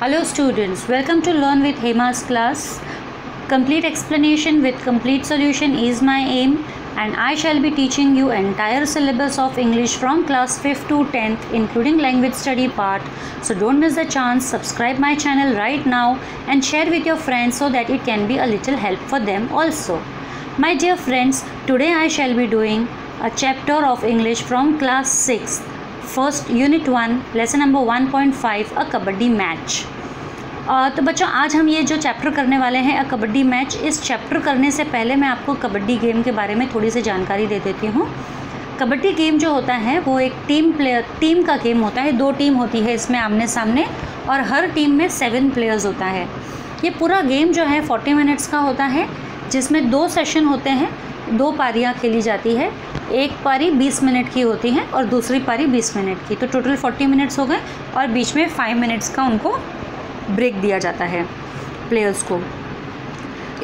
Hello students, welcome to Learn with Hema's class. Complete explanation with complete solution is my aim and I shall be teaching you entire syllabus of English from class 5th to 10th including language study part. So don't miss the chance, subscribe my channel right now and share with your friends so that it can be a little help for them also. My dear friends, today I shall be doing a chapter of English from class 6th. First unit one lesson number one point five a kabaddi match तो बच्चों, आज हम ये जो chapter करने वाले हैं a kabaddi match इस चैप्टर करने से पहले मैं आपको कबड्डी गेम के बारे में थोड़ी सी जानकारी दे देती हूँ। कबड्डी गेम जो होता है, वो एक टीम प्लेयर टीम का गेम होता है, दो टीम होती है इसमें आमने सामने और हर टीम में सेवन प्लेयर्स होता है। ये पूरा गेम जो है फोर्टी मिनट्स का होता है, जिसमें दो सेशन होते हैं दो पारियाँ खेली जाती है। एक पारी 20 मिनट की होती है और दूसरी पारी 20 मिनट की। तो टोटल 40 मिनट्स हो गए और बीच में 5 मिनट्स का उनको ब्रेक दिया जाता है प्लेयर्स को।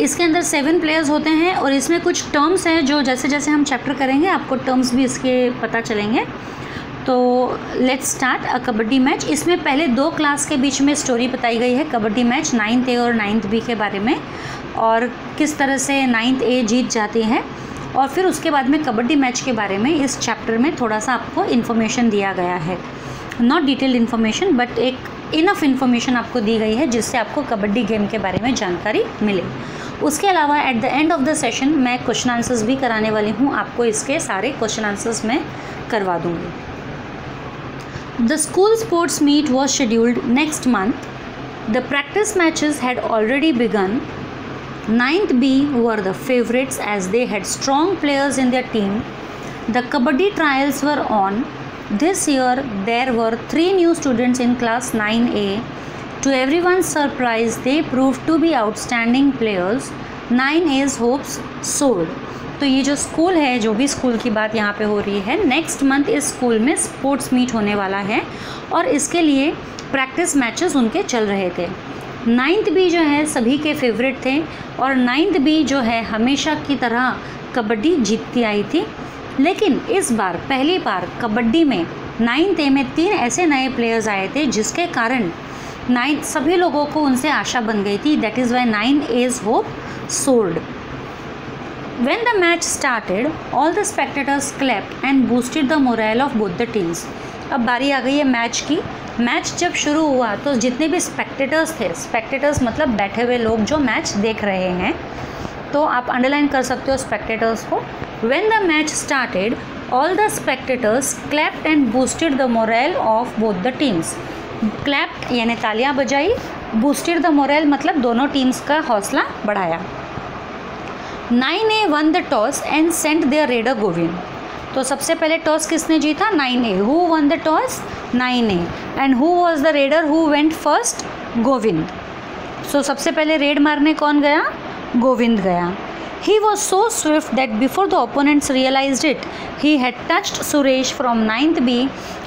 इसके अंदर सेवन प्लेयर्स होते हैं और इसमें कुछ टर्म्स हैं जो जैसे जैसे हम चैप्टर करेंगे, आपको टर्म्स भी इसके पता चलेंगे। तो let's start a kabaddi match इसमें पहले दो क्लास के बीच में स्टोरी बताई गई है कबड्डी मैच नाइन्थ ए और नाइन्थ बी के बारे में और किस तरह से नाइन्थ ए जीत जाती है और फिर उसके बाद में कबड्डी मैच के बारे में इस चैप्टर में थोड़ा सा आपको इन्फॉर्मेशन दिया गया है। नॉट डिटेल्ड इन्फॉर्मेशन बट एक इनफ इन्फॉर्मेशन आपको दी गई है जिससे आपको कबड्डी गेम के बारे में जानकारी मिले। उसके अलावा at the end of the session मैं क्वेश्चन आंसर्स भी कराने वाली हूँ, आपको इसके सारे क्वेश्चन आंसर्स मैं करवा दूँगी। The school sports meet was scheduled next month. The practice matches had already begun. 9th B were the favourites as they had strong players in their team. The Kabaddi trials were on. This year there were 3 new students in class 9A. To everyone's surprise, they proved to be outstanding players. 9A's hopes soared. तो ये जो school है, जो भी school की बात यहाँ पे हो रही है नेक्स्ट मंथ इस स्कूल में स्पोर्ट्स मीट होने वाला है और इसके लिए प्रैक्टिस मैचेस उनके चल रहे थे। नाइन्थ बी जो है, सभी के फेवरेट थे और नाइन्थ बी जो है, हमेशा की तरह कबड्डी जीतती आई थी। लेकिन इस बार, पहली बार कबड्डी में नाइन्थ ए में तीन ऐसे नए प्लेयर्स आए थे, जिसके कारण नाइन्थ सभी लोगों को उनसे आशा बन गई थी। That is why nine A's hope sold When the match started, all the spectators clapped and boosted the morale of both the teams. अब बारी आ गई है मैच की। मैच जब शुरू हुआ तो जितने भी स्पेक्टेटर्स थे स्पेक्टेटर्स मतलब बैठे हुए लोग जो मैच देख रहे हैं तो आप अंडरलाइन कर सकते हो स्पेक्टेटर्स को। When the match started all the spectators clapped and boosted the morale of both the teams clap यानी तालियाँ बजाई बूस्टेड द मोरल मतलब दोनों टीम्स का हौसला बढ़ाया। Nine A won the toss and sent their raider Govind तो सबसे पहले टॉस किसने जीता? Nine A. Who won the toss nine A. And who was the raider who went first Govind. So सबसे पहले रेड मारने कौन गया? गोविंद गया। He was so swift that before the opponents realise it he had touched Suresh from ninth B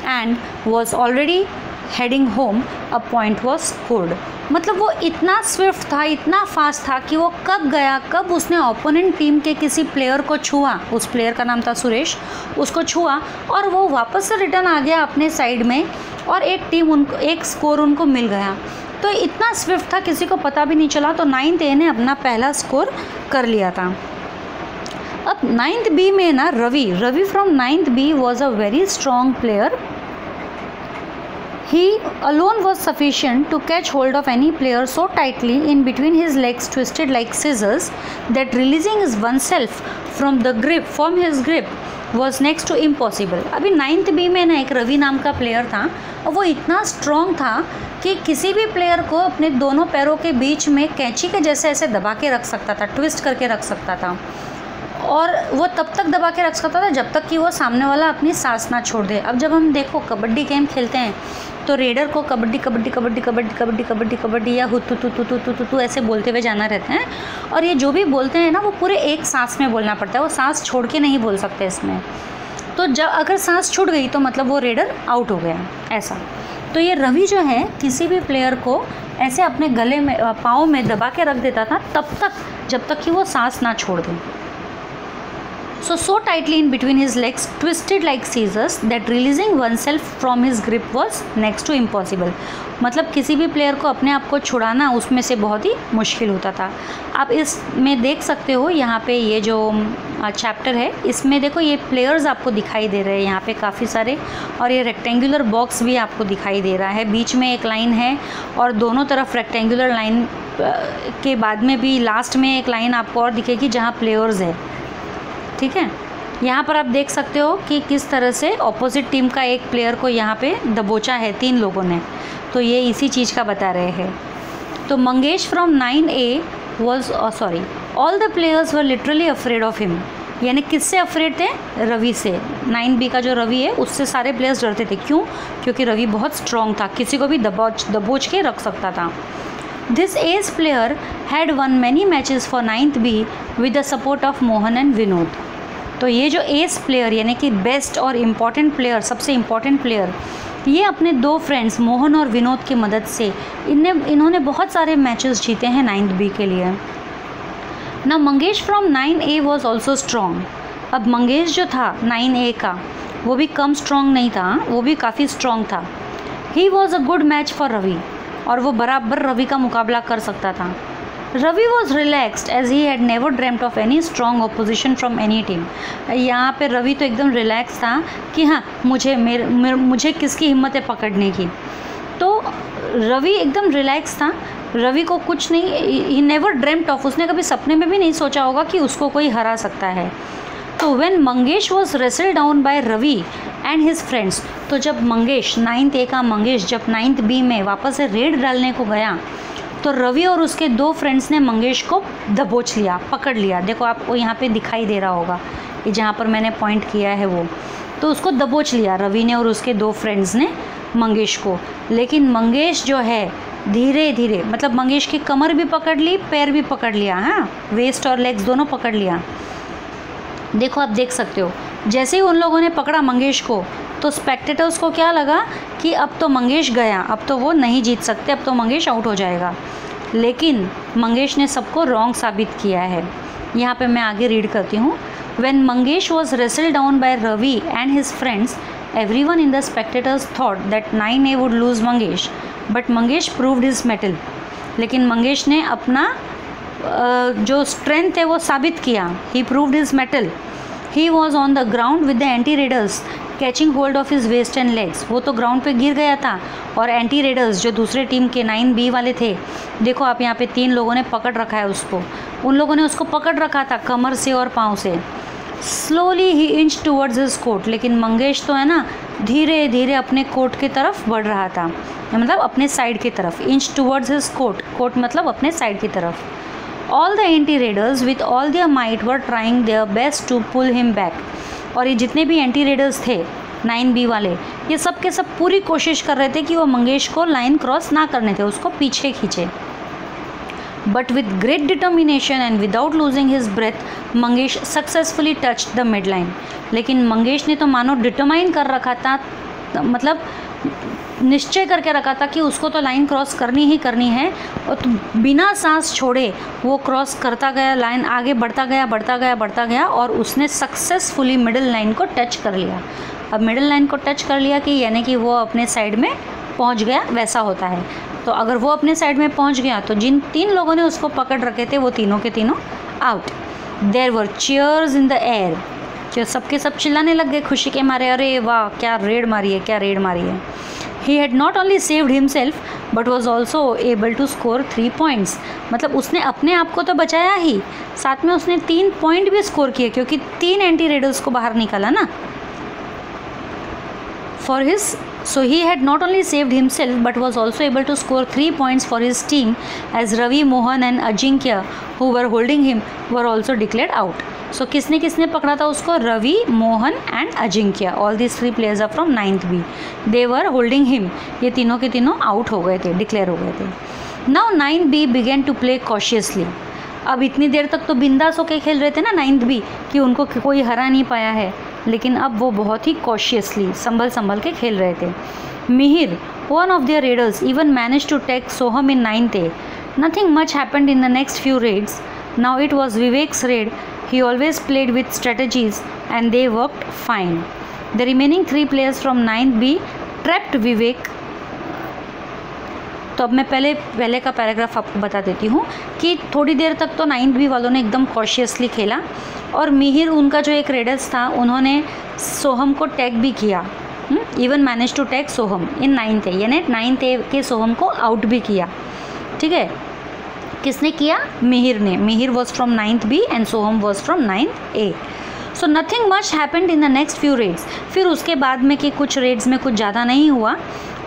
and was already heading home a point was scored मतलब वो इतना Swift था, इतना फास्ट था कि वो कब गया, कब उसने ओपोनेंट टीम के किसी प्लेयर को छुआ, उस प्लेयर का नाम था सुरेश, उसको छुआ और वो वापस से रिटर्न आ गया अपने साइड में और एक टीम उनको, एक स्कोर उनको मिल गया। तो इतना स्विफ्ट था, किसी को पता भी नहीं चला तो नाइन्थ ए ने अपना पहला स्कोर कर लिया था। अब नाइन्थ बी में ना Ravi Ravi from ninth B was a very strong player He alone was sufficient to catch hold of any player so tightly in between his legs twisted like scissors that releasing his oneself from the grip from his grip was next to impossible. अभी ninth B में ना एक रवि नाम का player था और वो इतना स्ट्रॉन्ग था कि किसी भी प्लेयर को अपने दोनों पैरों के बीच में कैंची के जैसे ऐसे दबा के रख सकता था ट्विस्ट करके रख सकता था और वो तब तक दबा के रख सकता था जब तक कि वो सामने वाला अपनी सांस ना छोड़ दे। अब जब हम देखो कबड्डी गेम खेलते हैं तो रेडर को कबड्डी कबड्डी कबड्डी कबड्डी कबड्डी कबड्डी कबड्डी या हुतु, तु तु तु तु तु ऐसे बोलते हुए जाना रहता है। और ये जो भी बोलते हैं ना, वो पूरे एक सांस में बोलना पड़ता है, वो सांस छोड़ के नहीं बोल सकते इसमें। तो जब, अगर सांस छूट गई तो मतलब वो रेडर आउट हो गया, ऐसा। तो ये रवि जो है, किसी भी प्लेयर को ऐसे अपने गले में पाँव में दबा के रख देता था, तब तक, जब तक कि वो सांस ना छोड़ दें। So so tightly in between his legs, twisted like scissors, that releasing oneself from his grip was next to impossible. मतलब किसी भी प्लेयर को अपने आप को छुड़ाना उसमें से बहुत ही मुश्किल होता था। आप इसमें देख सकते हो, यहाँ पे ये जो चैप्टर है, इसमें देखो ये प्लेयर्स आपको दिखाई दे रहे हैं। यहाँ पे काफ़ी सारे, और ये रेक्टेंगुलर बॉक्स भी आपको दिखाई दे रहा है। बीच में एक लाइन है, और दोनों तरफ़ रेक्टेंगुलर लाइन के बाद में भी लास्ट में एक लाइन आपको और दिखेगी जहाँ प्लेयर्स है। ठीक है? यहाँ पर आप देख सकते हो कि किस तरह से ऑपोजिट टीम का एक प्लेयर को यहाँ पे दबोचा है तीन लोगों ने। तो ये इसी चीज़ का बता रहे हैं। तो Mangesh from nine A was sorry all the players were literally afraid of him यानी किससे अफ्रेड थे? रवि से। नाइन बी का जो रवि है, उससे सारे प्लेयर्स डरते थे। क्यों? क्योंकि रवि बहुत स्ट्रॉन्ग था। किसी को भी दबोच दबोच के रख सकता था। This ace player had won many matches for ninth B with the support of Mohan and Vinod तो ये जो एस प्लेयर यानी कि बेस्ट और इंपॉर्टेंट प्लेयर सबसे इंपॉर्टेंट प्लेयर ये अपने दो फ्रेंड्स मोहन और विनोद की मदद से इनने इन्होंने बहुत सारे मैचेस जीते हैं नाइन्थ बी के लिए। ना Mangesh from nine A was also strong अब मंगेश जो था नाइन ए का, वो भी कम स्ट्रॉन्ग नहीं था, वो भी काफ़ी स्ट्रॉन्ग था। He was a good match for Ravi और वो बराबर रवि का मुकाबला कर सकता था। Ravi was relaxed as he had never dreamt of any strong opposition from any team यहाँ पे रवि तो एकदम रिलैक्स था कि हाँ मुझे मेरे, मेरे मुझे किसकी हिम्मत है पकड़ने की। तो रवि एकदम रिलैक्स था। रवि को कुछ नहीं ही नेवर ड्रेम्ट ऑफ़ उसने कभी सपने में भी नहीं सोचा होगा कि उसको कोई हरा सकता है। तो when Mangesh was wrestled down by Ravi and his friends तो जब मंगेश नाइन्थ ए का मंगेश जब नाइन्थ बी में वापस से रेड डालने को गया तो रवि और उसके दो फ्रेंड्स ने मंगेश को दबोच लिया, पकड़ लिया। देखो, आपको यहाँ पे दिखाई दे रहा होगा ये जहाँ पर मैंने पॉइंट किया है वो। तो उसको दबोच लिया, रवि ने और उसके दो फ्रेंड्स ने मंगेश को। लेकिन मंगेश जो है धीरे धीरे मतलब मंगेश की कमर भी पकड़ ली, पैर भी पकड़ लिया हाँ? वेस्ट और लेग्स दोनों पकड़ लिया। देखो, आप देख सकते हो। जैसे ही उन लोगों ने पकड़ा मंगेश को तो स्पेक्टेटर्स को क्या लगा कि अब तो मंगेश गया, अब तो वो नहीं जीत सकते, अब तो मंगेश आउट हो जाएगा। लेकिन मंगेश ने सबको रॉन्ग साबित किया है। यहाँ पे मैं आगे रीड करती हूँ। When Mangesh was wrestled down by Ravi and his friends everyone in the spectators thought that nine A would lose Mangesh but Mangesh proved his mettle लेकिन मंगेश ने अपना जो स्ट्रेंथ है वो साबित किया। He proved his mettle he was on the ground with the anti raiders catching hold of his waist and legs वो तो ग्राउंड पे गिर गया था और एंटी रेडर्स जो दूसरे टीम के नाइन बी वाले थे, देखो आप यहाँ पे तीन लोगों ने पकड़ रखा है उसको। उन लोगों ने उसको पकड़ रखा था कमर से और पाँव से। Slowly he inch towards his court लेकिन मंगेश तो है ना धीरे धीरे अपने कोट की तरफ़ बढ़ रहा था। मतलब अपने साइड की तरफ़। Inch towards his court court मतलब अपने साइड की तरफ़। All the anti raiders with all their might were trying their best to pull him back और ये जितने भी एंटी रेडर्स थे नाइन बी वाले, ये सब के सब पूरी कोशिश कर रहे थे कि वो मंगेश को लाइन क्रॉस ना करने थे उसको पीछे खींचे। But with great determination and without losing his breath Mangesh successfully touch the mid line लेकिन मंगेश ने तो मानो डिटरमाइन कर रखा था मतलब निश्चय करके रखा था कि उसको तो लाइन क्रॉस करनी ही करनी है। और तो बिना सांस छोड़े वो क्रॉस करता गया, लाइन आगे बढ़ता गया बढ़ता गया बढ़ता गया और उसने सक्सेसफुली मिडिल लाइन को टच कर लिया। अब मिडिल लाइन को टच कर लिया कि यानी कि वो अपने साइड में पहुँच गया, वैसा होता है। तो अगर वो अपने साइड में पहुँच गया तो जिन तीन लोगों ने उसको पकड़ रखे थे, वो तीनों के तीनों out there were cheers in the air जो सबके सब चिल्लाने लग गए, खुशी के मारे, अरे वाह, क्या रेड मारी है, क्या रेड मारी है। He had not only saved himself but was also able to score three points मतलब उसने अपने आप को तो बचाया ही। साथ में उसने तीन पॉइंट भी स्कोर किए, क्योंकि तीन एंटी रेडर्स को बाहर निकाला ना। For his so he had not only saved himself but was also able to score three points for his team as Ravi Mohan and Ajinkya who were holding him were also declare out so so, किसने किसने पकड़ा था उसको? Ravi Mohan and Ajinkya. All this three players are from ninth B they were holding him ये तीनों के तीनों out हो गए थे डिक्लेयर हो गए थे। Now ninth B began to play cautiously अब इतनी देर तक तो बिंदास होके खेल रहे थे ना नाइन्थ बी कि उनको कोई हरा नहीं पाया है। लेकिन अब वो बहुत ही कॉशियसली संभल संभल के खेल रहे थे। Mihir one of their raiders even manage to take Soham in ninth A nothing much happened in the next few raids now it was Vivek's raid he always played with strategies and they worked fine. The remaining three players from 9B trapped Vivek. तो अब मैं पहले पहले का paragraph आपको बता देती हूँ कि थोड़ी देर तक तो नाइन्थ बी वालों ने एकदम कॉशियसली खेला और मिहिर, उनका जो एक रेडर्स था, उन्होंने सोहम को टैग भी किया। Even manage to tag Soham in ninth A यानी नाइन्थ ए के सोहम को आउट भी किया। ठीक है? किसने किया? मिहिर ने। Mihir was from ninth B and Soham was from ninth A so nothing much happened in the next few raids फिर उसके बाद में कि कुछ रेड्स में कुछ ज़्यादा नहीं हुआ,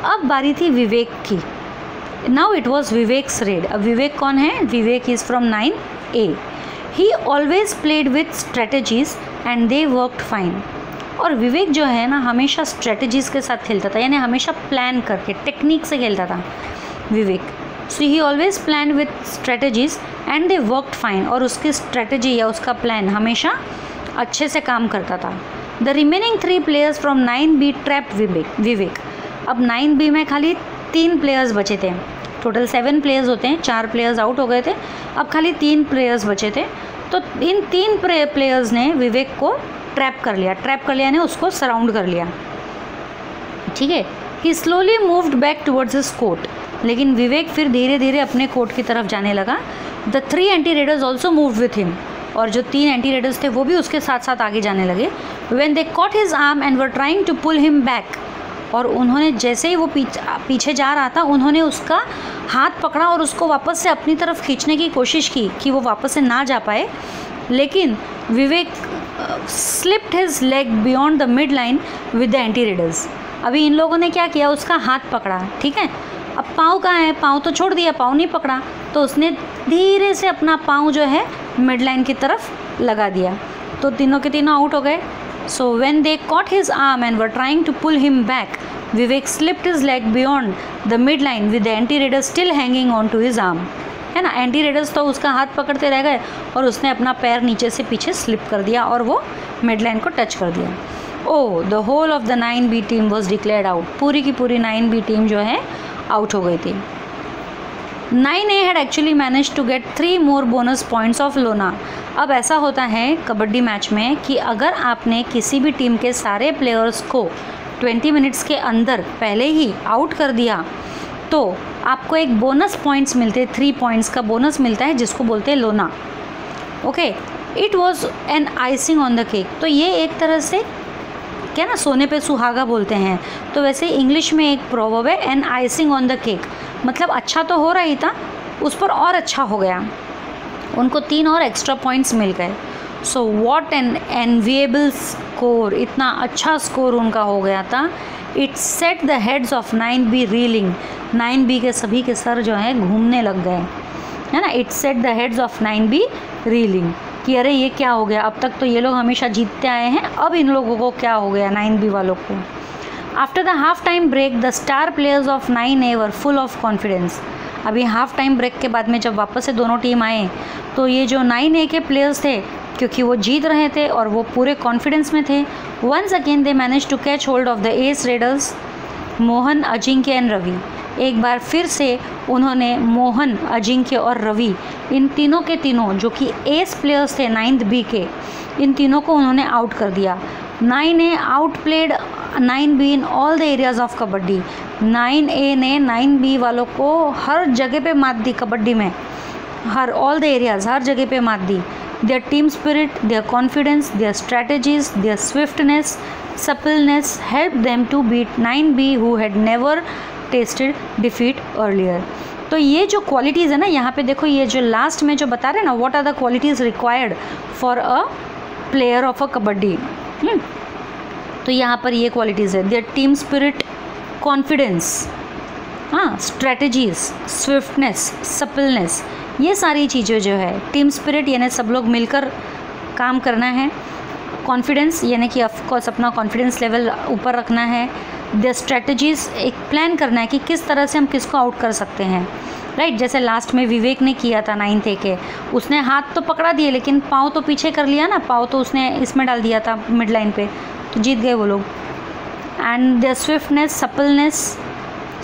अब बारी थी विवेक की। Now it was Vivek's raid अब विवेक कौन है? Vivek is from nine A he always played with strategies and they worked fine और विवेक जो है ना, हमेशा स्ट्रेटजीज के साथ खेलता था, यानी हमेशा प्लान करके टेक्निक से खेलता था Vivek. So he always plan with strategies and they worked fine और उसकी स्ट्रेटजी या उसका प्लान हमेशा अच्छे से काम करता था। The remaining three players from nine B trap Vivek Vivek अब नाइन बी में खाली तीन प्लेयर्स बचे थे। टोटल सेवन प्लेयर्स होते हैं, चार प्लेयर्स आउट हो गए थे। अब खाली तीन प्लेयर्स बचे थे। तो इन तीन प्लेयर्स ने विवेक को ट्रैप कर लिया। ट्रैप कर लिया ने उसको सराउंड कर लिया। ठीक है? He slowly moved back towards his court लेकिन विवेक फिर धीरे धीरे अपने कोर्ट की तरफ़ जाने लगा। The three anti raiders also move with him और जो तीन एंटी रेडर्स थे, वो भी उसके साथ साथ आगे जाने लगे। When they caught his arm and were trying to pull him back और उन्होंने जैसे ही वो पीछे जा रहा था, उन्होंने उसका हाथ पकड़ा और उसको वापस से अपनी तरफ़ खींचने की कोशिश की कि वो वापस से ना जा पाए। लेकिन Vivek slipped his leg beyond the mid line with the anti raiders अभी इन लोगों ने क्या किया? उसका हाथ पकड़ा, ठीक है? अब पाँव कहाँ है पाँव तो छोड़ दिया पाँव नहीं पकड़ा। तो उसने धीरे से अपना पाँव जो है मिड लाइन की तरफ़ लगा दिया। तो तीनों के तीनों आउट हो गए। So when they caught his arm and were trying to pull him back, Vivek slipped his leg beyond the midline with the anti-raider still hanging on to his arm है ना? एंटी रेडर्स तो उसका हाथ पकड़ते रह गए और उसने अपना पैर नीचे से पीछे स्लिप कर दिया और वो मिड लाइन को टच कर दिया। ओ the whole of the nine B team was declare out पूरी की पूरी नाइन बी टीम जो है आउट हो गई थी। Nine A had actually manage to get three more bonus points of lona अब ऐसा होता है कबड्डी मैच में कि अगर आपने किसी भी टीम के सारे प्लेयर्स को 20 मिनट्स के अंदर पहले ही आउट कर दिया तो आपको एक बोनस पॉइंट्स मिलते थ्री पॉइंट्स का बोनस मिलता है, जिसको बोलते हैं lona okay it was an icing on the cake तो ये एक तरह से क्या ना, सोने पे सुहागा बोलते हैं। तो वैसे इंग्लिश में एक प्रोवर्ब है an icing on the cake मतलब अच्छा तो हो रहा ही था, उस पर और अच्छा हो गया। उनको तीन और एक्स्ट्रा पॉइंट्स मिल गए। So what an enviable score इतना अच्छा स्कोर उनका हो गया था। It set the heads of nine B reeling nine B के सभी के सर जो हैं घूमने लग गए। है ना? It set the heads of nine B reeling कि अरे ये क्या हो गया? अब तक तो ये लोग हमेशा जीतते आए हैं। अब इन लोगों को क्या हो गया? नाइन बी वालों को। After the half time break the star players of nine A were full of confidence अभी हाफ़ टाइम ब्रेक के बाद में जब वापस से दोनों टीम आए तो ये जो नाइन ए के प्लेयर्स थे, क्योंकि वो जीत रहे थे और वो पूरे कॉन्फिडेंस में थे once again they manage to catch hold of the ace raiders Mohan Ajinkya and Ravi एक बार फिर से उन्होंने मोहन, अजिंक्य और रवि, इन तीनों के तीनों, जो कि एस प्लेयर्स थे नाइन्थ बी के, इन तीनों को उन्होंने आउट कर दिया। Nine A out played nine B in all the areas of kabaddi. Nine A ने नाइन बी वालों को हर जगह पे मात दी कबड्डी में। हर ऑल द एरियाज़ हर जगह पे मात दी। Their team spirit their confidence their strategies their swiftness suppleness help them to beat nine B who had never tested defeat earlier तो ये जो क्वालिटीज़ है ना, यहाँ पे देखो ये जो लास्ट में जो बता रहे हैं ना what are the qualities required for a player of a kabaddi? तो यहाँ पर ये क्वालिटीज़ है। देयर टीम स्पिरिट कॉन्फिडेंस हाँ स्ट्रेटजीज स्विफ्टनेस सपलनेस ये सारी चीज़ें जो है टीम स्पिरिट यानी सब लोग मिलकर काम करना है। कॉन्फिडेंस यानी कि ऑफकोर्स अपना कॉन्फिडेंस लेवल ऊपर रखना है। द स्ट्रेटजीज एक प्लान करना है कि किस तरह से हम किसको आउट कर सकते हैं। Right right? जैसे लास्ट में विवेक ने किया था नाइन्थ ए के उसने हाथ तो पकड़ा दिए लेकिन पाँव तो पीछे कर लिया ना। पाँव तो उसने इसमें डाल दिया था मिड लाइन पे। तो जीत गए वो लोग। And the swiftness suppleness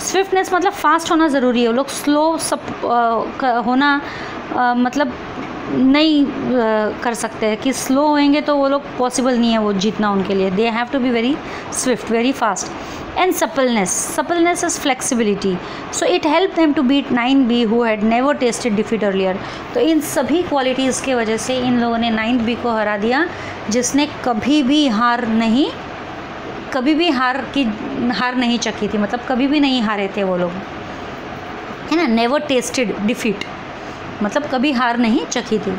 swiftness मतलब फास्ट होना ज़रूरी है। वो लोग स्लो सब आ, होना आ, मतलब नहीं कर सकते हैं। कि स्लो होंगे तो वो लोग पॉसिबल नहीं है वो जीतना उनके लिए। They have to be very swift very fast and suppleness suppleness is flexibility so it help them to beat nine B who had never tested defeat earlier तो इन सभी क्वालिटीज़ के वजह से इन लोगों ने नाइन्थ बी को हरा दिया, जिसने कभी भी हार नहीं, कभी भी हार की, हार नहीं चखी थी। मतलब कभी भी नहीं हारे थे वो लोग। है ना? नेवर टेस्टेड डिफीट मतलब कभी हार नहीं चखी थी।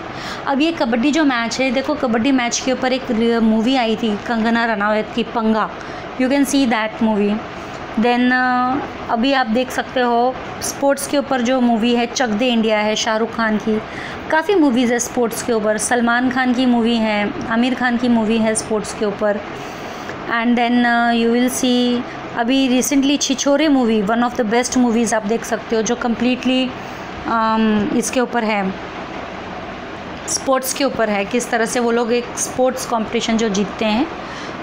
अब ये कबड्डी जो मैच है, देखो कबड्डी मैच के ऊपर एक मूवी आई थी, कंगना रनावत की Panga. You can see that movie then अभी आप देख सकते हो स्पोर्ट्स के ऊपर जो मूवी है चक दे इंडिया है, शाहरुख खान की। काफ़ी मूवीज़ है स्पोर्ट्स के ऊपर। सलमान खान की मूवी है, आमिर खान की मूवी है स्पोर्ट्स के ऊपर। And then you will see अभी recently Chhichhore movie one of the best movies आप देख सकते हो, जो कम्प्लीटली इसके ऊपर है स्पोर्ट्स के ऊपर है, किस तरह से वो लोग एक स्पोर्ट्स कंपटीशन जो जीतते हैं।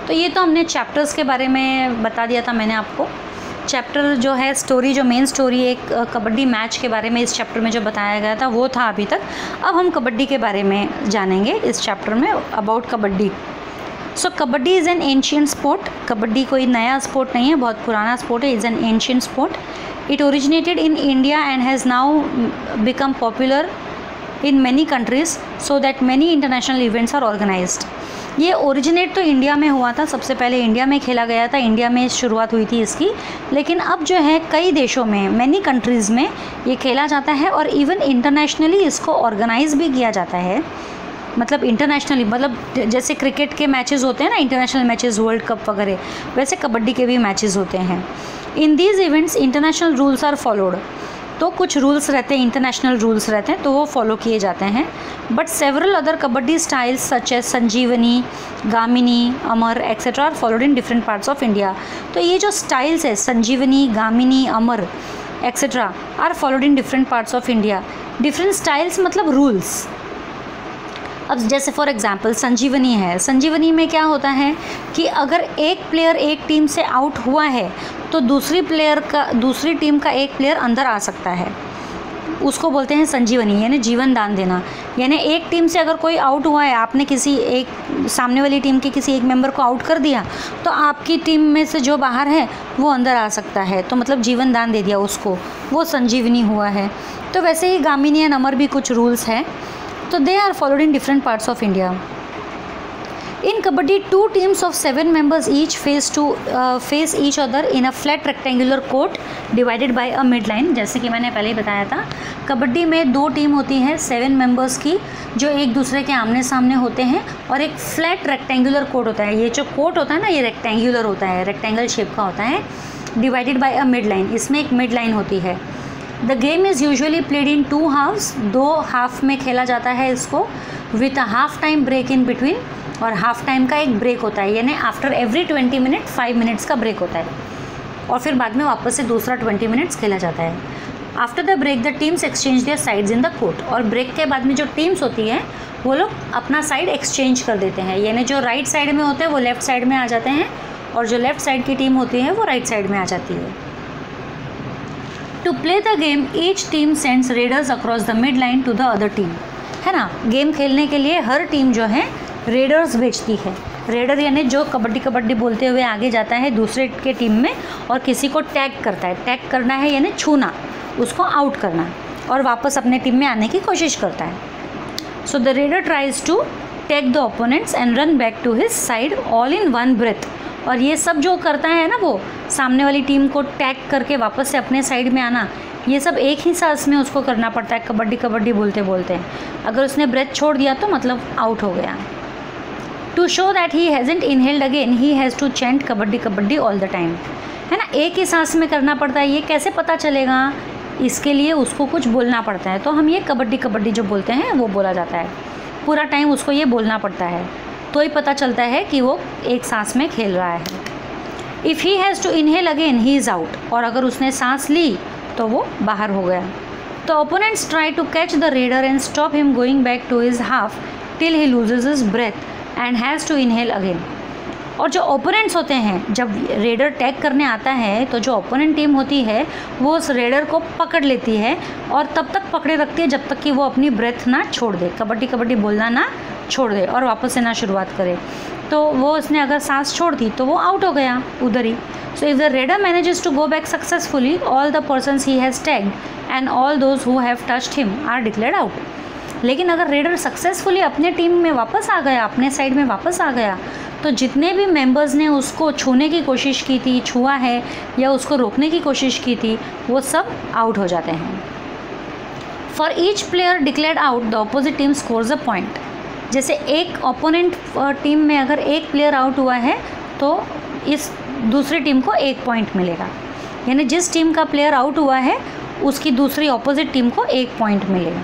तो ये तो हमने चैप्टर्स के बारे में बता दिया था मैंने आपको। चैप्टर जो है स्टोरी जो मेन स्टोरी एक कबड्डी मैच के बारे में इस चैप्टर में जो बताया गया था, वो था अभी तक। अब हम कबड्डी के बारे में जानेंगे इस चैप्टर में about kabaddi. So kabaddi is an ancient sport kabaddi कोई नया स्पोर्ट नहीं है, बहुत पुराना स्पोर्ट है is an ancient sport it originated in India and has now become popular in many countries so that many international events are organized ये originate तो India में हुआ था, सबसे पहले इंडिया में खेला गया था इंडिया में शुरुआत हुई थी इसकी. लेकिन अब जो है, कई देशों में मैनी कंट्रीज़ में ये खेला जाता है और इवन इंटरनेशनली इसको ऑर्गेनाइज भी किया जाता है. मतलब इंटरनेशनली मतलब जैसे क्रिकेट के मैचेस होते हैं ना इंटरनेशनल मैचेस वर्ल्ड कप वगैरह, वैसे कबड्डी के भी मैचेस होते हैं। In these events international rules are followed तो कुछ रूल्स रहते हैं इंटरनेशनल रूल्स रहते हैं तो वो फॉलो किए जाते हैं। But several other kabaddi styles such as Sanjeevani Gamini Amar etcetera are followed in different parts of India तो ये जो स्टाइल्स है Sanjeevani Gamini Amar etcetera are followed in different parts of India different styles मतलब rules अब जैसे for example संजीवनी है। संजीवनी में क्या होता है कि अगर एक प्लेयर एक टीम से आउट हुआ है तो दूसरी प्लेयर का, दूसरी टीम का एक प्लेयर अंदर आ सकता है। उसको बोलते हैं संजीवनी, यानी जीवन दान देना। यानी एक टीम से अगर कोई आउट हुआ है, आपने किसी एक, सामने वाली टीम के किसी एक मेंबर को आउट कर दिया तो आपकी टीम में से जो बाहर है, वो अंदर आ सकता है। तो मतलब जीवन दान दे दिया उसको। वो संजीवनी हुआ है। तो वैसे ही गामिनी या नंबर भी कुछ रूल्स हैं। तो they are followed in different parts of India in kabaddi two teams of seven members each face to face each other in a flat rectangular court divided by a mid line जैसे कि मैंने पहले ही बताया था कबड्डी में दो team होती है सेवन मेंबर्स की, जो एक दूसरे के आमने सामने होते हैं और एक फ्लैट रेक्टेंगुलर कोर्ट होता है। ये जो कोर्ट होता है ना, ये रेक्टेंगुलर होता है रेक्टेंगल शेप का होता है divided by a mid line इसमें एक मिड लाइन होती है। The game is usually played in two halves दो हाफ़ में खेला जाता है इसको with a half time break in between और हाफ़ टाइम का एक ब्रेक होता है। यानी after every twenty minute five minutes का ब्रेक होता है। और फिर बाद में वापस से दूसरा ट्वेंटी मिनट्स खेला जाता है। After the break the teams exchange their sides in the court और ब्रेक के बाद में जो टीम्स होती हैं, वो लोग अपना साइड एक्सचेंज कर देते हैं। यानी जो राइट right साइड में होते हैं, वो लेफ़्ट साइड में आ जाते हैं और जो लेफ़्ट साइड की टीम होती है, वो राइट right साइड में आ जाती है। To play the game each team sends raiders across the mid line to the other team है ना? गेम खेलने के लिए हर टीम जो है रेडर्स भेजती है। रेडर यानी जो कबड्डी कबड्डी बोलते हुए आगे जाता है दूसरे के टीम में और किसी को टैग करता है। टैग करना है यानी छूना, उसको आउट करना और वापस अपने टीम में आने की कोशिश करता है। So the raider tries to take the opponents and run back to his side all in one breath और ये सब जो करता है ना वो, सामने वाली टीम को टैग करके वापस से अपने साइड में आना, ये सब एक ही सांस में उसको करना पड़ता है, कबड्डी कबड्डी बोलते बोलते। अगर उसने ब्रेथ छोड़ दिया तो मतलब आउट हो गया। To show that he hasn't inhaled again he has to chant kabaddi kabaddi all the time है ना? एक ही सांस में करना पड़ता है, ये कैसे पता चलेगा? इसके लिए उसको कुछ बोलना पड़ता है। तो हम ये कबड्डी कबड्डी जो बोलते हैं, वो बोला जाता है। पूरा टाइम उसको ये बोलना पड़ता है। तो ही पता चलता है कि वो एक सांस में खेल रहा है। If he has to inhale again he is out और अगर उसने सांस ली तो वो बाहर हो गया। तो opponents try to catch the raider and stop him going back to his half till he loses his breath and has to inhale again और जो ओपोनेंट्स होते हैं, जब रेडर टैग करने आता है तो जो ओपोनेंट टीम होती है, वो उस रेडर को पकड़ लेती है और तब तक पकड़े रखती है जब तक कि वो अपनी ब्रेथ ना छोड़ दे। कबड्डी कबड्डी बोलना ना छोड़ दे और वापस से ना शुरुआत करे। तो वो उसने अगर सांस छोड़ दी तो वो आउट हो गया उधर ही। So if the raider manages to go back successfully all the person he has tagged and all those who have touched him are declared out लेकिन अगर रेडर सक्सेसफुली अपने टीम में वापस आ गया, अपने साइड में वापस आ गया तो जितने भी मेंबर्स ने उसको छूने की कोशिश की थी, छुआ है या उसको रोकने की कोशिश की थी, वो सब आउट हो जाते हैं। For each player declare out the opposite team scores a point जैसे एक ओपोनेंट टीम में अगर एक प्लेयर आउट हुआ है तो इस दूसरी टीम को एक पॉइंट मिलेगा। यानी जिस टीम का प्लेयर आउट हुआ है, उसकी दूसरी ऑपोजिट टीम को एक पॉइंट मिलेगा।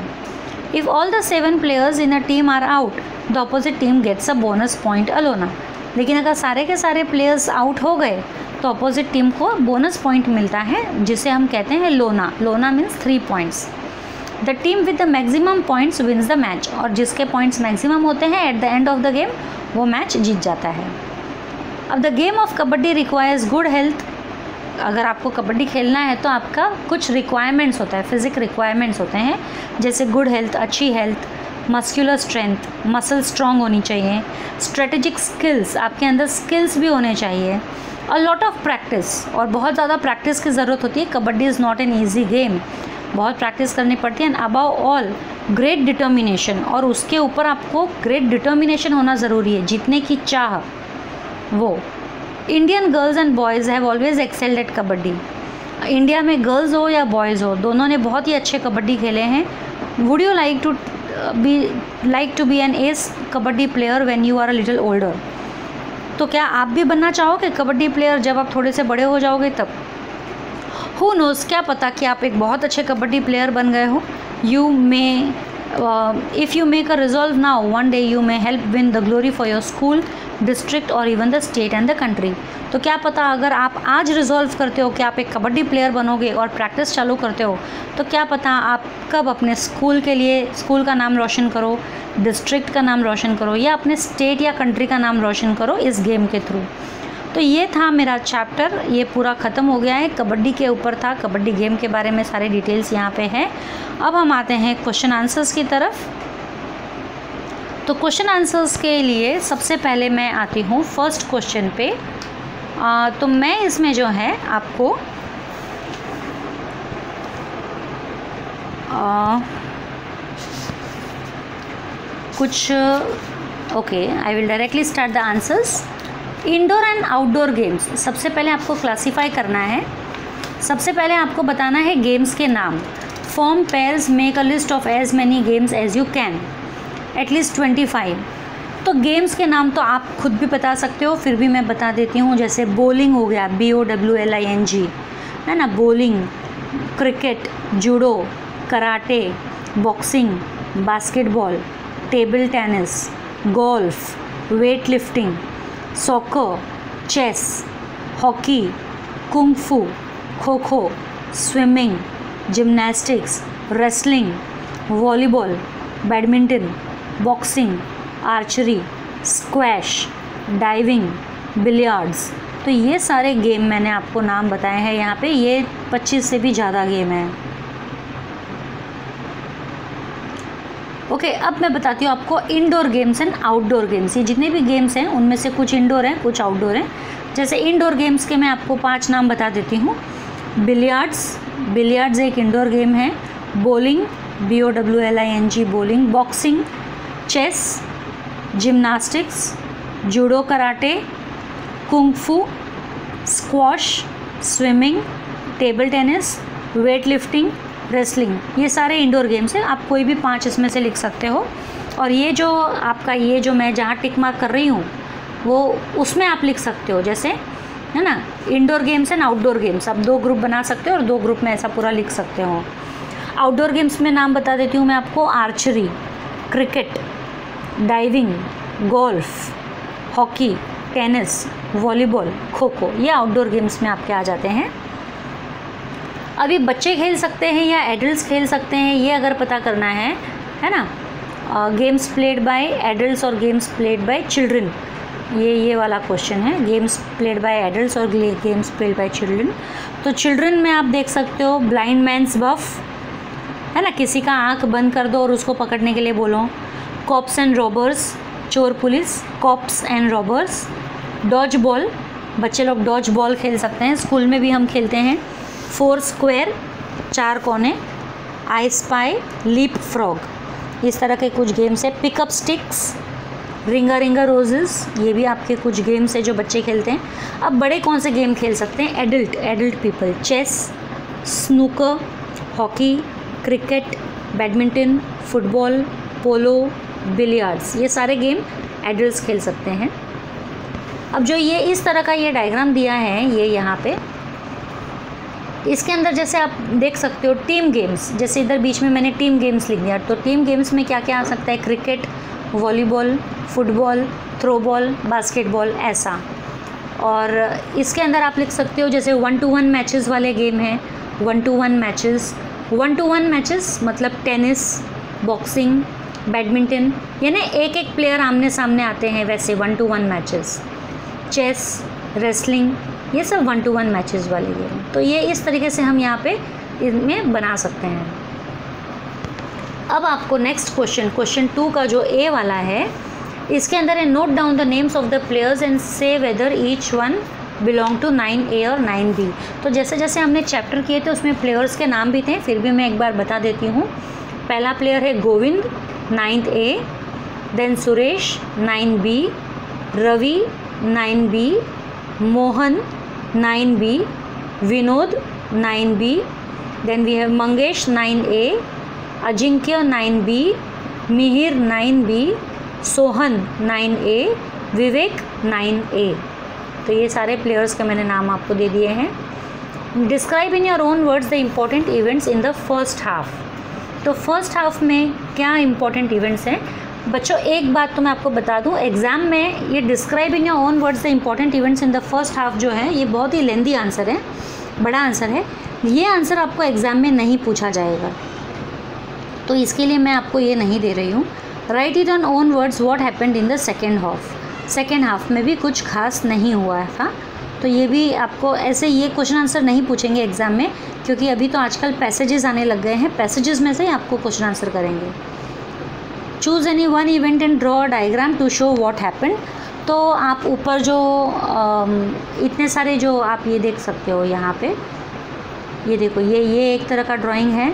If all the seven players in a team are out the opposite team gets a bonus point Alona लेकिन अगर सारे के सारे प्लेयर्स आउट हो गए तो अपोजिट टीम को बोनस पॉइंट मिलता है, जिसे हम कहते हैं lona. Lona means three points the team with the maximum points wins the match और जिसके पॉइंट्स मैक्सिमम होते हैं at the end of the game वो मैच जीत जाता है। अब the game of kabaddi requires good health अगर आपको कबड्डी खेलना है तो आपका कुछ रिक्वायरमेंट्स होता है फिजिक रिक्वायरमेंट्स होते हैं। जैसे गुड हेल्थ अच्छी health muscular strength muscle strong होनी चाहिए। स्ट्रेटेजिक स्किल्स आपके अंदर स्किल्स भी होने चाहिए। अ लॉट ऑफ़ प्रैक्टिस और बहुत ज़्यादा प्रैक्टिस की ज़रूरत होती है। Kabaddi is not an easy game बहुत प्रैक्टिस करनी पड़ती है and above all great determination और उसके ऊपर आपको ग्रेट डिटर्मिनेशन होना ज़रूरी है, जीतने की चाह। वो Indian girls and boys have always excelled at kabaddi. India में गर्ल्स हो या बॉयज़ हो, दोनों ने बहुत ही अच्छे कबड्डी खेले हैं। Would you like to be like to be an ace kabaddi player when you are a little older तो क्या आप भी बनना चाहोगे कबड्डी प्लेयर जब आप थोड़े से बड़े हो जाओगे तब? हु नोज़ क्या पता कि आप एक बहुत अच्छे कबड्डी प्लेयर बन गए हो। You may if you make a resolve now one day you may help win the glory for your school district और even the state and the country तो क्या पता अगर आप आज रिजॉल्व करते हो कि आप एक कबड्डी प्लेयर बनोगे और प्रैक्टिस चालू करते हो तो क्या पता आप कब अपने स्कूल के लिए स्कूल का नाम रोशन करो डिस्ट्रिक्ट का नाम रोशन करो या अपने स्टेट या कंट्री का नाम रोशन करो इस गेम के थ्रू तो ये था मेरा चैप्टर ये पूरा ख़त्म हो गया है। कबड्डी के ऊपर था कबड्डी गेम के बारे में सारे डिटेल्स यहाँ पे हैं। अब हम आते हैं क्वेश्चन आंसर्स की तरफ़। तो क्वेश्चन आंसर्स के लिए सबसे पहले मैं आती हूँ फ़र्स्ट क्वेश्चन पे। आ, तो मैं इसमें जो है आपको आ, कुछ okay I will directly start the answers indoor and outdoor games सबसे पहले आपको क्लासीफाई करना है। सबसे पहले आपको बताना है गेम्स के नाम। Form pairs make a list of as many games as you can at least twenty five तो गेम्स के नाम तो आप खुद भी बता सकते हो, फिर भी मैं बता देती हूँ। जैसे बोलिंग हो गया B O W L I N G है ना? Bowling cricket judo karate boxing basketball table tennis golf weight lifting soccer chess hockey kung kho kho swimming gymnastics wrestling volleyball badminton boxing archery squash diving billiards तो ये सारे game मैंने आपको नाम बताए हैं। यहाँ पे ये 25 से भी ज़्यादा गेम है। ओके अब मैं बताती हूँ आपको indoor games and outdoor games ये जितने भी गेम्स हैं, उनमें से कुछ इंडोर हैं, कुछ आउटडोर हैं। जैसे इंडोर गेम्स के मैं आपको पाँच नाम बता देती हूँ। बिलियार्ड्स बिलियार्ड्स एक इंडोर गेम है। Bowling B O W L I N G bowling boxing chess gymnastics judo karate kung fu squash swimming table tennis weight lifting wrestling ये सारे इंडोर गेम्स हैं। आप कोई भी पाँच इसमें से लिख सकते हो। और ये जो आपका, ये जो मैं जहाँ टिक मार्क कर रही हूँ, वो उसमें आप लिख सकते हो। जैसे, है ना indoor games and outdoor games आप दो ग्रुप बना सकते हो और दो ग्रुप में ऐसा पूरा लिख सकते हो। आउटडोर गेम्स में नाम बता देती हूँ मैं आपको। Archery cricket diving golf hockey tennis volleyball kho kho ये आउटडोर गेम्स में आपके आ जाते हैं। अभी बच्चे खेल सकते हैं या एडल्ट खेल सकते हैं, ये अगर पता करना है है ना? गेम्स प्लेड बाय एडल्ट और गेम्स प्लेड बाय चिल्ड्रन ये ये वाला क्वेश्चन है. गेम्स प्लेड बाय एडल्ट और गेम्स प्लेड बाय चिल्ड्रन तो चिल्ड्रन में आप देख सकते हो ब्लाइंड मैंस बफ है ना? किसी का आँख बंद कर दो और उसको पकड़ने के लिए बोलो. कॉप्स एंड रॉबर्स चोर police cops and robbers dodge ball बच्चे लोग डॉज बॉल खेल सकते हैं. स्कूल में भी हम खेलते हैं. फोर स्क्वायर, चार कोने आई स्पाई लीप फ्रॉग इस तरह के कुछ गेम्स है। पिकअप स्टिक्स रिंगा रिंगा रोजेस ये भी आपके कुछ गेम्स है जो बच्चे खेलते हैं। अब बड़े कौन से गेम खेल सकते हैं? Adult adult people chess snooker hockey cricket badminton football polo billiards ये सारे गेम एडल्ट खेल सकते हैं। अब जो ये इस तरह का ये डायग्राम दिया है, ये यहाँ पे इसके अंदर जैसे आप देख सकते हो टीम गेम्स जैसे इधर बीच में मैंने टीम गेम्स लिख दिया। तो टीम गेम्स में क्या क्या आ सकता है? Cricket volleyball football throwball basketball ऐसा। और इसके अंदर आप लिख सकते हो, जैसे वन टू वन मैचेस वाले गेम हैं। One to one matches one to one matches मतलब टेनिस बॉक्सिंग बैडमिंटन यानी एक एक प्लेयर आमने सामने आते हैं वैसे one to one matches chess wrestling ये सब वन टू वन मैचेस वाले गेम तो ये इस तरीके से हम यहाँ पे इनमें बना सकते हैं। अब आपको नेक्स्ट क्वेश्चन क्वेश्चन टू का जो ए वाला है, इसके अंदर है note down the names of the players and say whether each one belong to nine A और नाइन बी तो जैसे जैसे हमने चैप्टर किए थे, उसमें प्लेयर्स के नाम भी थे, फिर भी मैं एक बार बता देती हूँ। पहला प्लेयर है Govind ninth A then Suresh nine B Ravi nine B Mohan nine B Vinod nine B then we have Mangesh nine A Ajinkya nine B Mihir nine B Sohan nine A Vivek nine A तो ये सारे players के मैंने नाम आपको दे दिए हैं। Describe in your own words the important events in the first half तो फ़र्स्ट हाफ़ में क्या इंपॉर्टेंट इवेंट्स हैं? बच्चों, एक बात तो मैं आपको बता दूँ एग्ज़ाम में ये describe in your own words the important events in the first half जो है, ये बहुत ही लेंदी आंसर है, बड़ा आंसर है। ये आंसर आपको एग्ज़ाम में नहीं पूछा जाएगा। तो इसके लिए मैं आपको ये नहीं दे रही हूँ। Write it on own words what happened in the second half second half में भी कुछ खास नहीं हुआ था तो ये भी आपको ऐसे ये क्वेश्चन आंसर नहीं पूछेंगे एग्ज़ाम में, क्योंकि अभी तो आजकल पैसेजेस आने लग गए हैं पैसेजेस में से ही आपको क्वेश्चन आंसर करेंगे। Choose any one event and draw diagram to show what happen तो आप ऊपर जो इतने सारे जो आप ये देख सकते हो यहाँ पे। ये देखो, ये ये एक तरह का ड्राइंग है।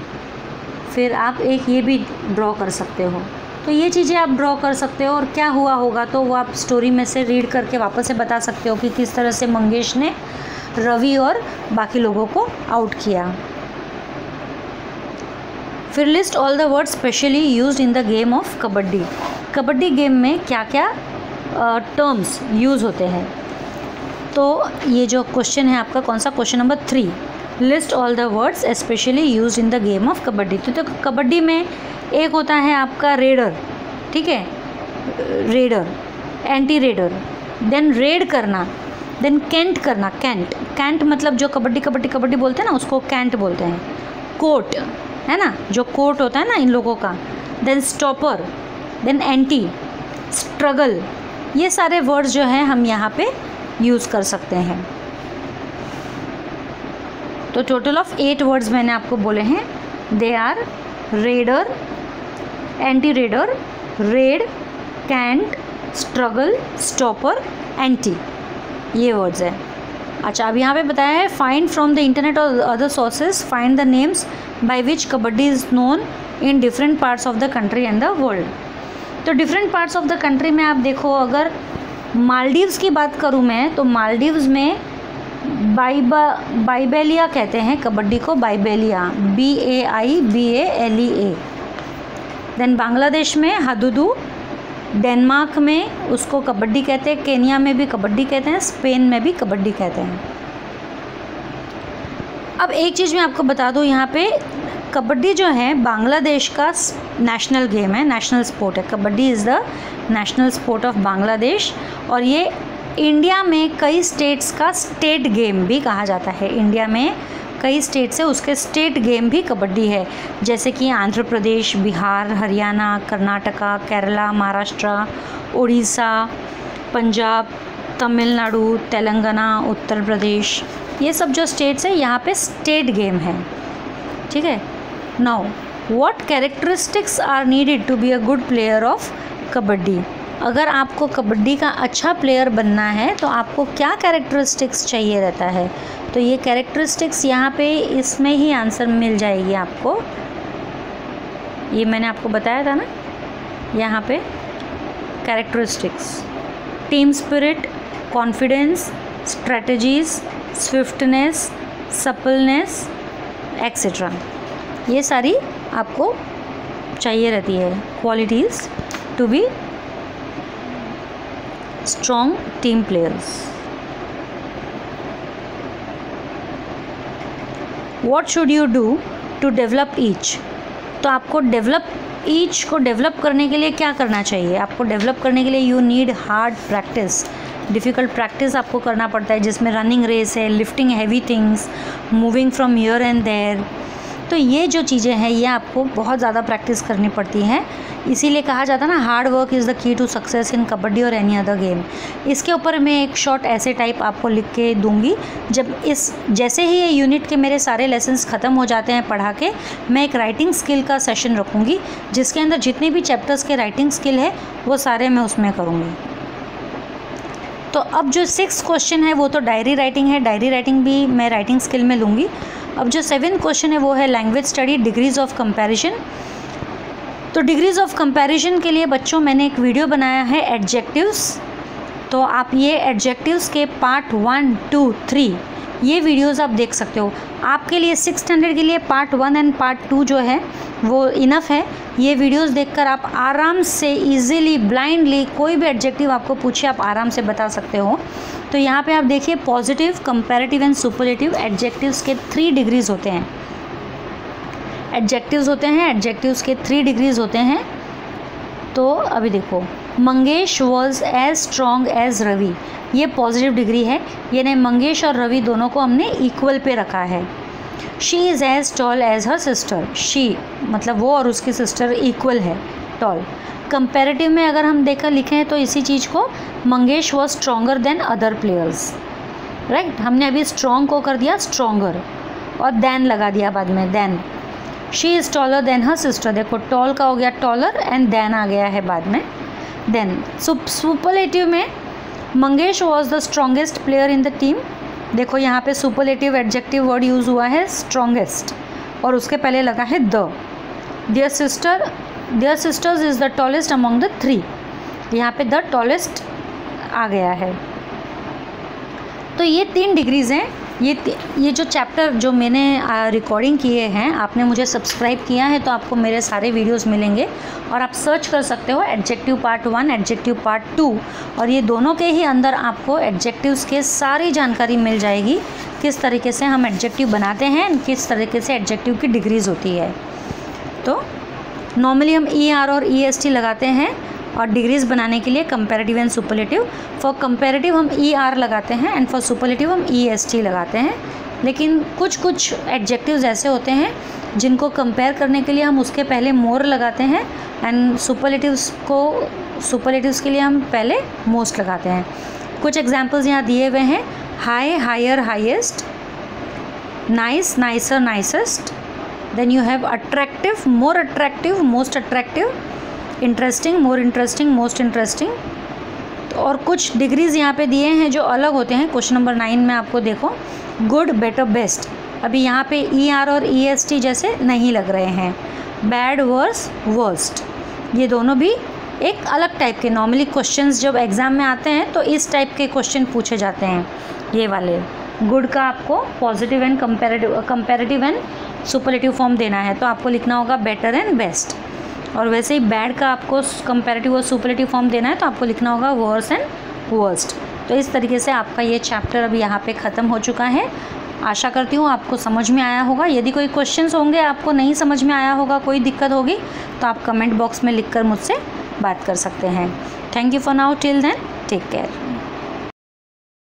फिर आप एक ये भी ड्रॉ कर सकते हो। तो ये चीज़ें आप ड्रॉ कर सकते हो और क्या हुआ होगा तो वो आप स्टोरी में से रीड करके वापस से बता सकते हो कि किस तरह से मंगेश ने रवि और बाकी लोगों को आउट किया। फिर list all the word specially use in the game of kabaddi. Kabaddi game में क्या क्या टर्म्स uh, यूज़ होते हैं? तो ये जो क्वेश्चन है आपका कौन सा question number three list all the words specially use in the game of kabaddi. तो, तो कबड्डी में एक होता है आपका रेडर ठीक है? Raider anti raider then raid करना देन कैंट करना कैंट कैंट मतलब जो कबड्डी कबड्डी कबड्डी बोलते हैं ना उसको कैंट बोलते हैं। कोट है ना? जो कोट होता है ना इन लोगों का। Then stopper then anti struggle ये सारे वर्ड्स जो हैं हम यहाँ पे यूज़ कर सकते हैं। तो टोटल ऑफ़ एट वर्ड्स मैंने आपको बोले हैं। They are raider anti raider raid cant struggle stopper anti ये वर्ड्स हैं। अच्छा अब यहाँ पे बताया है फाइंड फ्रॉम द इंटरनेट और other sources find the names by which kabaddi is known in different parts of the country and the world तो different parts of the country में आप देखो, अगर मालदीव्स की बात करूँ मैं तो मालदीव्स में बाइबा, बाइबेलिया कहते हैं, कबड्डी को बाइबेलिया B A I B A L E A then Bangladesh में हदुदू डेनमार्क में उसको कबड्डी कहते हैं, केनिया में भी कबड्डी कहते हैं, स्पेन में भी कबड्डी कहते हैं। अब एक चीज़ मैं आपको बता दूँ, यहाँ पे कबड्डी जो है, बांग्लादेश का नेशनल गेम है नेशनल स्पोर्ट है। Kabaddi is the national sport of Bangladesh. और ये इंडिया में कई स्टेट्स का स्टेट गेम भी कहा जाता है। इंडिया में कई स्टेट से उसके स्टेट गेम भी कबड्डी है। जैसे कि आंध्र प्रदेश, बिहार, हरियाणा, कर्नाटका, केरला, महाराष्ट्र उड़ीसा पंजाब, तमिलनाडु, तेलंगाना, उत्तर प्रदेश, ये सब जो स्टेट्स है, यहाँ पे स्टेट गेम है। ठीक है? Now what characteristics are needed to be a good player of kabaddi? अगर आपको कबड्डी का अच्छा प्लेयर बनना है तो आपको क्या कैरेक्टरिस्टिक्स चाहिए रहता है? तो ये कैरेक्टरिस्टिक्स यहाँ पे इसमें ही आंसर मिल जाएगी आपको। ये मैंने आपको बताया था ना? यहाँ पे characteristics team spirit confidence strategies swiftness suppleness etcetera ये सारी आपको चाहिए रहती है। Qualities to be strong team players what should you do to develop each तो आपको डेवलप ईच को डेवलप करने के लिए क्या करना चाहिए? आपको डेवलप करने के लिए you need hard practice difficult practice आपको करना पड़ता है जिसमें रनिंग रेस है lifting heavy things moving from here and there तो ये जो चीज़ें हैं, ये आपको बहुत ज़्यादा प्रैक्टिस करनी पड़ती हैं। इसीलिए कहा जाता है ना hard work is the key to success in kabaddi और एनी अदर गेम इसके ऊपर मैं एक शॉर्ट ऐसे टाइप आपको लिख के दूँगी। जब इस, जैसे ही ये यूनिट के मेरे सारे लेसन्स ख़त्म हो जाते हैं पढ़ा के, मैं एक राइटिंग स्किल का सेशन रखूँगी, जिसके अंदर जितने भी चैप्टर्स के राइटिंग स्किल है, वो सारे मैं उसमें करूँगी। तो अब जो सिक्स क्वेश्चन है, वो तो डायरी राइटिंग है। डायरी राइटिंग भी मैं राइटिंग स्किल में लूँगी। अब जो सेवन क्वेश्चन है, वो है language study degrees of comparison तो डिग्रीज ऑफ़ कंपैरिजन के लिए बच्चों, मैंने एक वीडियो बनाया है एडजेक्टिव्स तो आप ये एडजेक्टिव्स के पार्ट वन टू थ्री ये वीडियोस आप देख सकते हो। आपके लिए सिक्स स्टैंडर्ड के लिए part one and part two जो है, वो इनफ है। ये वीडियोस देखकर आप आराम से इजीली ब्लाइंडली कोई भी एडजेक्टिव आपको पूछे, आप आराम से बता सकते हो। तो यहाँ पे आप देखिए positive comparative and superlative adjectives के थ्री डिग्रीज होते हैं। एडजेक्टिव्स होते हैं एडजेक्टिव्स के थ्री डिग्रीज होते हैं। तो अभी देखो। Mangesh was as strong as Ravi ये पॉजिटिव डिग्री है। यानी मंगेश और रवि दोनों को हमने इक्वल पे रखा है। She is as tall as her sister she मतलब वो और उसकी सिस्टर इक्वल है। टॉल कंपेरेटिव में अगर हम देखकर लिखें तो इसी चीज़ को Mangesh was stronger than other players right हमने अभी स्ट्रॉन्ग को कर दिया स्ट्रोंगर और देन लगा दिया बाद में then she is taller than her sister देखो टॉल का हो गया टॉलर एंड देन आ गया है बाद में. देन सुपरलेटिव में Mangesh was the strongest player in the team देखो यहाँ पे सुपरलेटिव एडजेक्टिव वर्ड यूज़ हुआ है स्ट्रॉन्गेस्ट और उसके पहले लगा है the their sister their sisters is the tallest among the three यहाँ पे द टॉलेस्ट आ गया है। तो ये तीन डिग्रीज़ हैं। ये ये जो चैप्टर जो मैंने रिकॉर्डिंग किए हैं, आपने मुझे सब्सक्राइब किया है तो आपको मेरे सारे वीडियोस मिलेंगे। और आप सर्च कर सकते हो adjective part one adjective part two और ये दोनों के ही अंदर आपको एडजेक्टिव्स के सारी जानकारी मिल जाएगी, किस तरीके से हम एडजेक्टिव बनाते हैं, किस तरीके से एडजेक्टिव की डिग्रीज़ होती है। तो नॉर्मली हम ई e आर और ई एस टी लगाते हैं। और डिग्रीज़ बनाने के लिए comparative and superlative for comparative हम ई e आर लगाते हैं एंड फॉर सुपरलेटिव हम ई एस टी लगाते हैं. लेकिन कुछ कुछ एडजेक्टिव्स ऐसे होते हैं जिनको कंपेयर करने के लिए हम उसके पहले मोर लगाते हैं एंड सुपरलेटिव्स को सुपरलेटिव्स के लिए हम पहले मोस्ट लगाते हैं. कुछ एग्जाम्पल्स यहाँ दिए हुए हैं. High higher highest nice nicer nicest then you have attractive more attractive most attractive interesting more interesting most interesting और कुछ डिग्रीज़ यहाँ पे दिए हैं जो अलग होते हैं। क्वेश्चन नंबर नाइन में आपको देखो। गुड बेटर बेस्ट अभी यहाँ पे ई e आर और ई एस टी जैसे नहीं लग रहे हैं। बैड वर्स वर्स्ट ये दोनों भी एक अलग टाइप के। नॉर्मली क्वेश्चंस जब एग्ज़ाम में आते हैं तो इस टाइप के क्वेश्चन पूछे जाते हैं। ये वाले। गुड का आपको positive and comparative comparative and superlative form देना है। तो आपको लिखना होगा बेटर एंड बेस्ट और वैसे ही बैड का आपको कंपेरेटिव और सुपरेटिव फॉर्म देना है तो आपको लिखना होगा वर्स एंड वर्स्ट तो इस तरीके से आपका ये चैप्टर अब यहाँ पे ख़त्म हो चुका है। आशा करती हूँ आपको समझ में आया होगा। यदि कोई क्वेश्चंस होंगे, आपको नहीं समझ में आया होगा, कोई दिक्कत होगी तो आप कमेंट बॉक्स में लिखकर मुझसे बात कर सकते हैं। Thank you for now till then take care